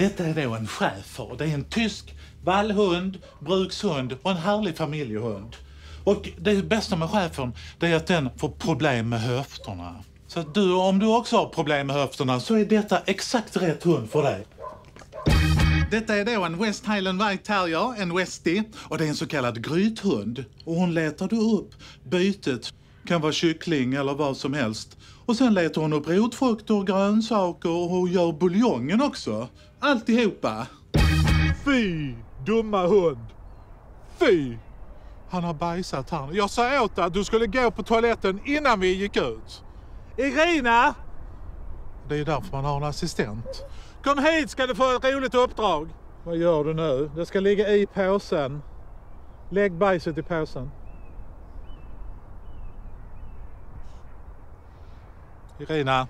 Detta är då en schäfer. Det är en tysk vallhund, brukshund och en härlig familjehund. Och det bästa med schäfern det är att den får problem med höfterna. Så att du, om du också har problem med höfterna så är detta exakt rätt hund för dig. Detta är då en West Highland White Terrier, en Westie, och det är en så kallad grythund. Och hon letar då upp bytet, kan vara kyckling eller vad som helst. Och sen letar hon upp rotfrukter och grönsaker och hon gör buljongen också. Alltihopa. Fy, dumma hund. Fy! Han har bajsat här. Jag sa åt dig att du skulle gå på toaletten innan vi gick ut. Irina! Det är därför man har en assistent. Kom hit ska du få ett roligt uppdrag. Vad gör du nu? Det ska ligga i påsen. Lägg bajset i påsen. Irina,